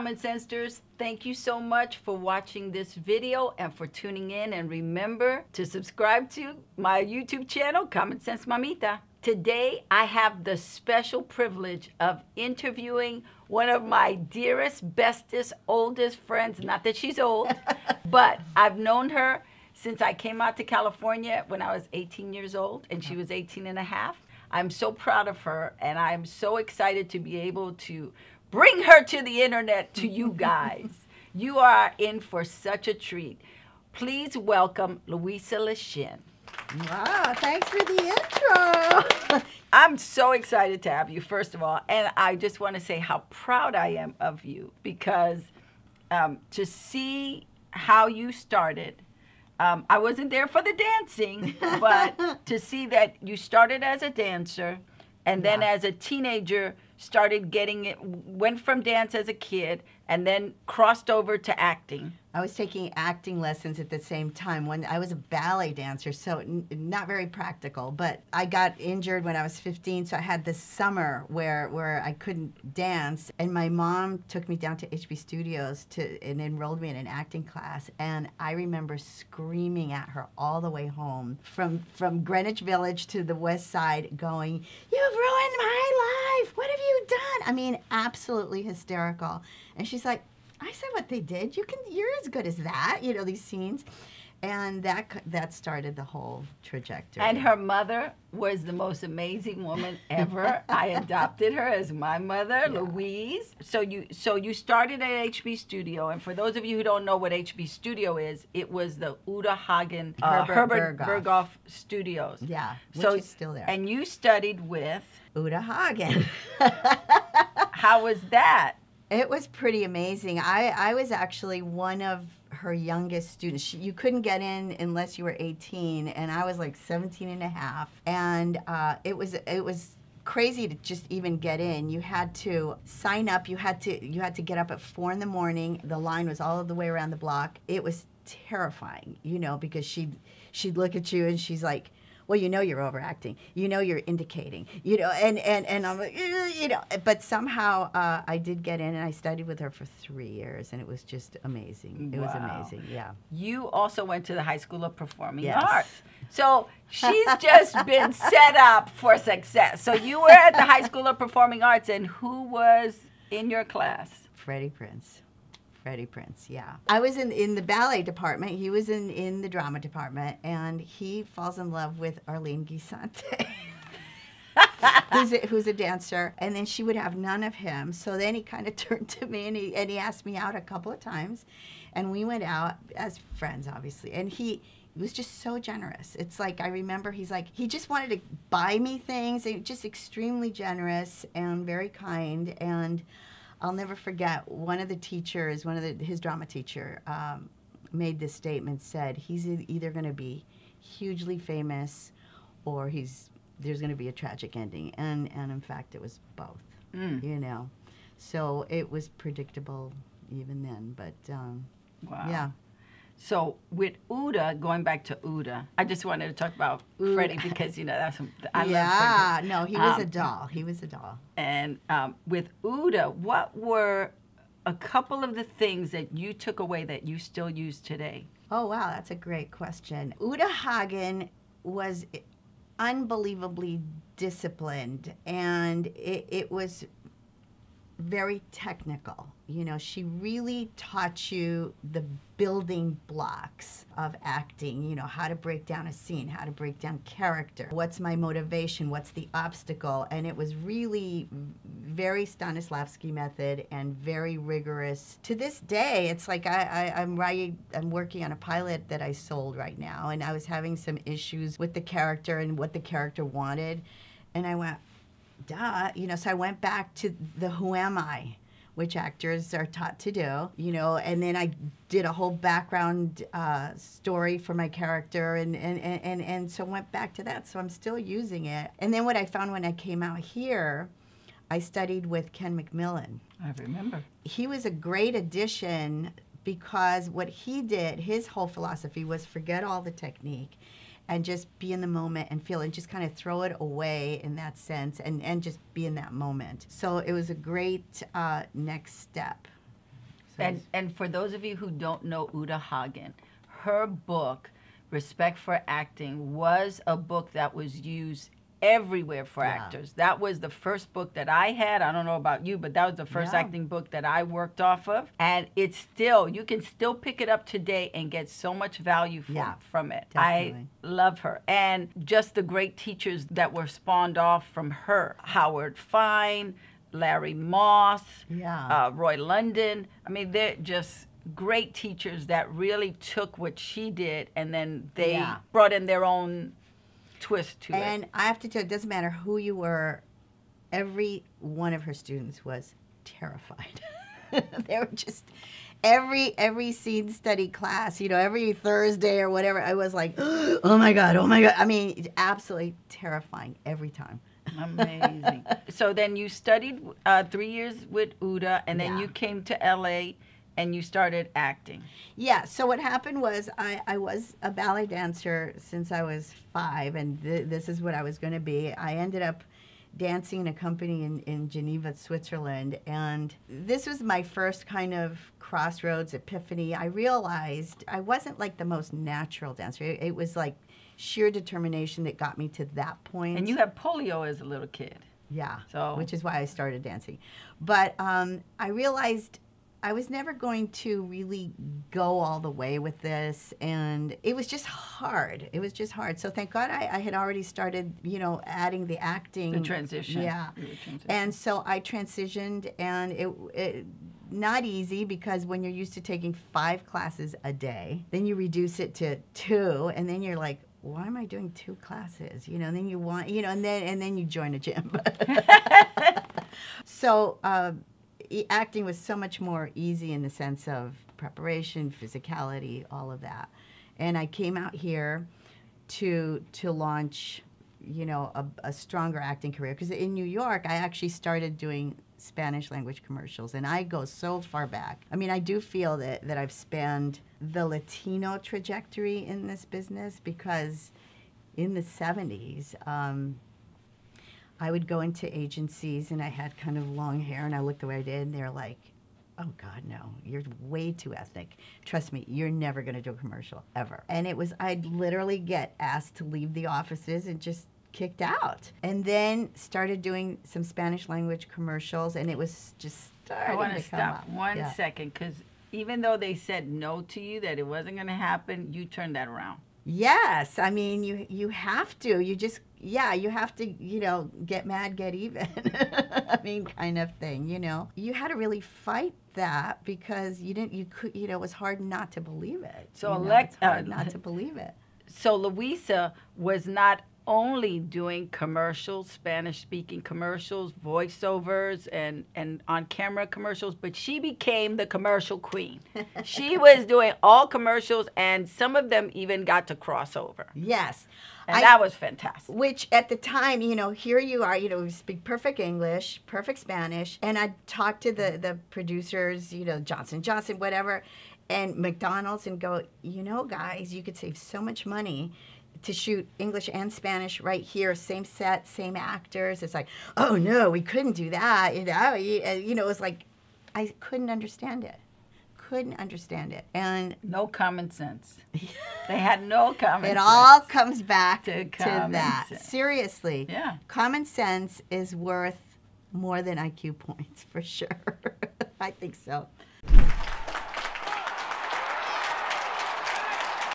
Common Sensers. Thank you so much for watching this video and for tuning in. And remember to subscribe to my YouTube channel, Common Sense Mamita. Today, I have the special privilege of interviewing one of my dearest, bestest, oldest friends. Not that she's old, but I've known her since I came out to California when I was 18 years old and she was 18 and a half. I'm so proud of her and I'm so excited to be able to bring her to the internet to you guys. you are in for such a treat. Please welcome Luisa Leschin. Wow, thanks for the intro. I'm so excited to have you, first of all. And I just want to say how proud I am of you because um, to see how you started, um, I wasn't there for the dancing, but to see that you started as a dancer and then Yeah. as a teenager started getting it, went from dance as a kid and then crossed over to acting. I was taking acting lessons at the same time. When I was a ballet dancer, so not very practical. But I got injured when I was 15, so I had this summer where where I couldn't dance, and my mom took me down to HB Studios to and enrolled me in an acting class. And I remember screaming at her all the way home from from Greenwich Village to the West Side, going, "You've ruined my life! What have you done?" I mean, absolutely hysterical. And she's like, I said what they did. You can. You're as good as that. You know these scenes, and that that started the whole trajectory. And her mother was the most amazing woman ever. I adopted her as my mother, Louise. So you so you started at HB Studio, and for those of you who don't know what HB Studio is, it was the Uta Hagen uh, Herbert Herbert Berghoff. Berghoff Studios. yeah, which So is still there. And you studied with. Uta Hagen. How was that? It was pretty amazing. I, I was actually one of her youngest students. She, you couldn't get in unless you were 18, and I was like 17 and a half. And uh, it was it was crazy to just even get in. You had to sign up. You had to you had to get up at four in the morning. The line was all the way around the block. It was terrifying, you know, because she'd she'd look at you and she's like well, you know you're overacting. You know you're indicating. You know, and and and I'm like, "Eh," you know, but somehow uh, I did get in, and I studied with her for three years, and it was just amazing. It was amazing. Yeah. You also went to the High School of Performing Yes. Arts. So she's just been set up for success. So you were at the High School of Performing Arts, and who was in your class? Freddie Prinze. Freddie Prinze, yeah. I was in, in the ballet department. He was in, in the drama department, and he falls in love with Arlene Guisante. who's, a, who's a dancer, and then she would have none of him. So then he kind of turned to me and he, and he asked me out a couple of times, and we went out as friends, obviously. And he was just so generous. It's like I remember he's like he just wanted to buy me things, and just extremely generous and very kind. And I'll never forget one of the teachers, one of the, his drama teacher, um, made this statement. Said he's either going to be hugely famous, or he's there's going to be a tragic ending. And and in fact, it was both. Mm. You know, so it was predictable even then. But um, Wow. yeah. So with Uta, going back to Uta, I just wanted to talk about Uta. Freddie because you know that's I love yeah, no, he was a Um, doll. He was a doll. And um, with Uta, what were a couple of the things that you took away that you still use today? Oh wow, that's a great question. Uta Hagen was unbelievably disciplined, and it, it was very technical. You know, she really taught you the building blocks of acting, you know, how to break down a scene, how to break down character, what's my motivation, what's the obstacle. And it was really very Stanislavski method and very rigorous. To this day, it's like I, I, I'm writing, I'm working on a pilot that I sold right now, and I was having some issues with the character and what the character wanted. And I went, duh, you know, so I went back to the who am I, which actors are taught to do, you know, and then I did a whole background uh, story for my character and, and, and, and, and so went back to that. So I'm still using it. And then what I found when I came out here, I studied with Ken McMillan I remember. he was a great addition because what he did, his whole philosophy was forget all the technique and just be in the moment and feel and just kind of throw it away in that sense and, and just be in that moment. So it was a great uh, next step And and for those of you who don't know Uta Hagen, her book, Respect for Acting, was a book that was used everywhere for Yeah. actors. That was the first book that I had. I don't know about you, but that was the first Yeah. acting book that I worked off of. And it's still, you can still pick it up today and get so much value from, Yeah, from it. definitely. I love her. And just the great teachers that were spawned off from her Howard Fine, Larry Moss, Yeah. uh, Roy London. I mean, they're just great teachers that really took what she did and then they Yeah. brought in their own twist to And it. I have to tell you, it doesn't matter who you were, every one of her students was terrified. they were just every every scene study class, you know, every Thursday or whatever, I was like, oh my god, oh my god. I mean, it's absolutely terrifying every time. Amazing. so then you studied uh, three years with Uta, and then Yeah. you came to LA and you started acting. Yeah. So what happened was I, I was a ballet dancer since I was five, and th- this is what I was going to be. I ended up dancing in a company in, in Geneva, Switzerland, and this was my first kind of crossroads epiphany. I realized I wasn't like the most natural dancer. It, it was like sheer determination that got me to that point. And you had polio as a little kid. Yeah. So- which is why I started dancing. But um, I realized I was never going to really go all the way with this, and it was just hard. It was just hard. So thank God I, I had already started, you know, adding the acting. The transition. Yeah. Transitioning. And so I transitioned, and it, it not easy because when you're used to taking five classes a day, then you reduce it to two, and then you're like, why am I doing two classes? You know, and then you want, you know, and then and then you join a gym. so uh, e- acting was so much more easy in the sense of preparation, physicality, all of that. And I came out here to to launch, you know, a, a stronger acting career because in New York I actually started doing Spanish language commercials, and I go so far back. I mean, I do feel that that I've spanned the Latino trajectory in this business because in the 70s. Um, I would go into agencies and I had kind of long hair and I looked the way I did and they're like, oh God, no, you're way too ethnic. Trust me, you're never going to do a commercial ever. And it was, I'd literally get asked to leave the offices and just kicked out. And then started doing some Spanish language commercials and it was just starting I want to stop up. one Yeah. second because even though they said no to you, that it wasn't going to happen, you turned that around. Yes, I mean you you have to. You just yeah, you have to, you know, get mad, get even. I mean, kind of thing, you know. You had to really fight that because you didn't you could, you know, it was hard not to believe it. So you know, elect- hard uh, not to believe it. So Luisa was not only doing commercials, Spanish speaking commercials, voiceovers, and, and on camera commercials, but she became the commercial queen. she was doing all commercials, and some of them even got to crossover. Yes. And I- that was fantastic. Which at the time, you know, here you are, you know, you speak perfect English, perfect Spanish, and I'd talk to the the producers, you know, Johnson Johnson, whatever, and McDonald's, and go, you know, guys, you could save so much money to shoot English and Spanish right here, same set, same actors. It's like, oh no, we couldn't do that. You know, you uh, know, it was like, I couldn't understand it, couldn't understand it, and No common sense. they had no common sense. it sense. all comes back To to, that. sense. Seriously. Yeah. Common sense is worth more than IQ points for sure. I think so.